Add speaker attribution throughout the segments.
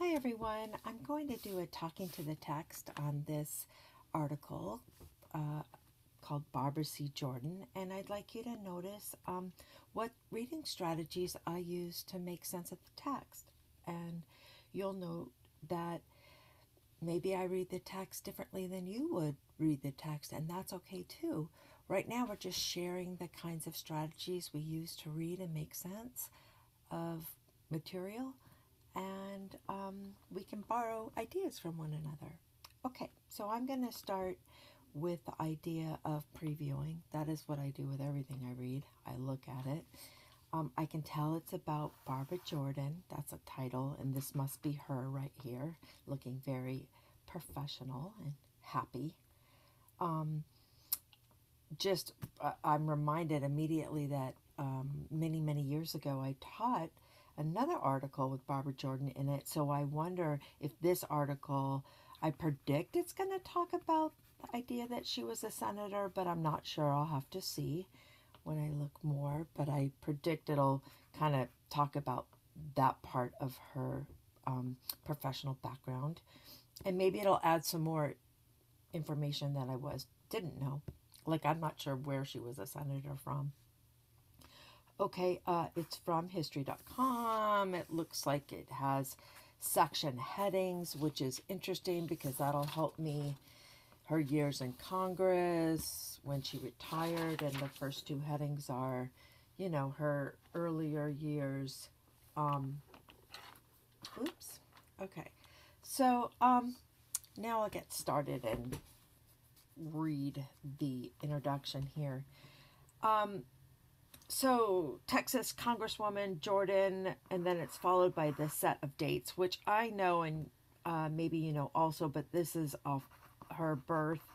Speaker 1: Hi everyone, I'm going to do a talking to the text on this article uh, called Barbara C. Jordan, and I'd like you to notice um, what reading strategies I use to make sense of the text. And you'll note that maybe I read the text differently than you would read the text, and that's okay too. Right now, we're just sharing the kinds of strategies we use to read and make sense of material and um, we can borrow ideas from one another. Okay, so I'm going to start with the idea of previewing. That is what I do with everything I read. I look at it. Um, I can tell it's about Barbara Jordan. That's a title, and this must be her right here, looking very professional and happy. Um, just, uh, I'm reminded immediately that um, many, many years ago I taught another article with Barbara Jordan in it. So I wonder if this article, I predict it's going to talk about the idea that she was a senator, but I'm not sure. I'll have to see when I look more. But I predict it'll kind of talk about that part of her um, professional background. And maybe it'll add some more information that I was didn't know. Like I'm not sure where she was a senator from. Okay, uh, it's from history.com. It looks like it has section headings, which is interesting because that'll help me. Her years in Congress, when she retired, and the first two headings are, you know, her earlier years. Um, oops. Okay. So um, now I'll get started and read the introduction here. Um, so Texas Congresswoman Jordan, and then it's followed by this set of dates, which I know and uh, maybe you know also, but this is of her birth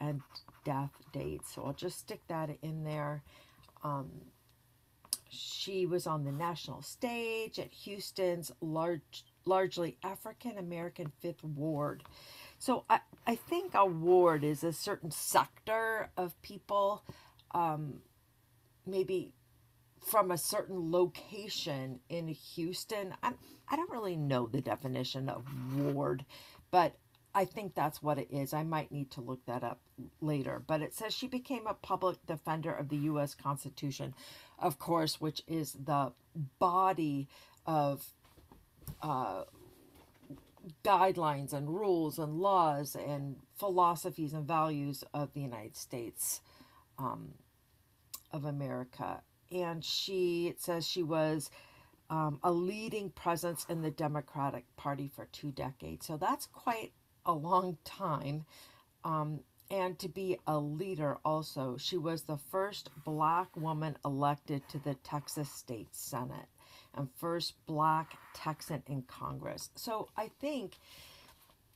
Speaker 1: and death date. So I'll just stick that in there. Um, she was on the national stage at Houston's large, largely African American Fifth Ward. So I, I think a ward is a certain sector of people, um, maybe from a certain location in Houston. I'm, I don't really know the definition of ward, but I think that's what it is. I might need to look that up later. But it says she became a public defender of the U.S. Constitution, of course, which is the body of uh, guidelines and rules and laws and philosophies and values of the United States um, of America and she says she was um, a leading presence in the Democratic Party for two decades. So that's quite a long time. Um, and to be a leader also. She was the first black woman elected to the Texas State Senate and first black Texan in Congress. So I think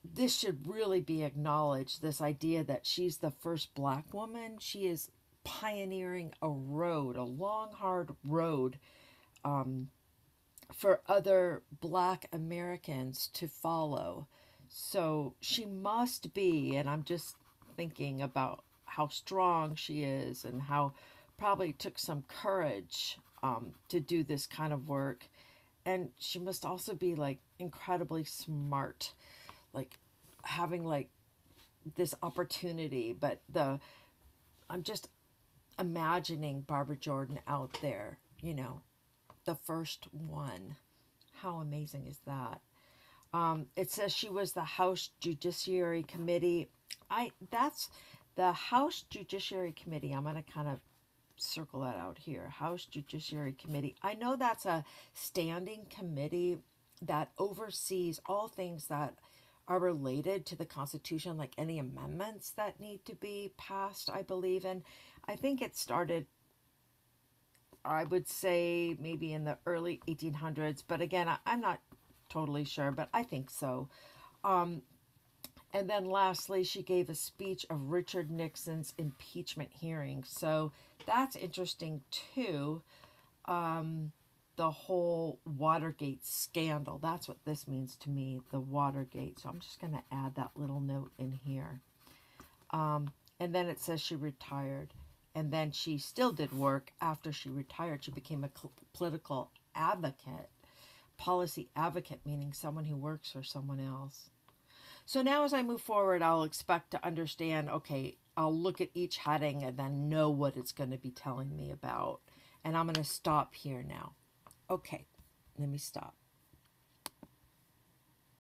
Speaker 1: this should really be acknowledged this idea that she's the first black woman. She is pioneering a road, a long, hard road um, for other black Americans to follow. So she must be, and I'm just thinking about how strong she is and how probably took some courage um, to do this kind of work. And she must also be like incredibly smart, like having like this opportunity. But the, I'm just imagining Barbara Jordan out there, you know, the first one. How amazing is that? Um, it says she was the House Judiciary Committee. I that's the House Judiciary Committee. I'm going to kind of circle that out here. House Judiciary Committee. I know that's a standing committee that oversees all things that are related to the Constitution, like any amendments that need to be passed, I believe. And I think it started, I would say, maybe in the early 1800s. But again, I, am not totally sure, but I think so. Um, and then lastly, she gave a speech of Richard Nixon's impeachment hearing. So that's interesting too. Um, the whole Watergate scandal. That's what this means to me, the Watergate. So I'm just going to add that little note in here. Um, and then it says she retired. And then she still did work after she retired. She became a political advocate. policy advocate, meaning someone who works for someone else. So now as I move forward, I'll expect to understand, okay, I'll look at each heading and then know what it's going to be telling me about. And I'm going to stop here now. Okay, let me stop.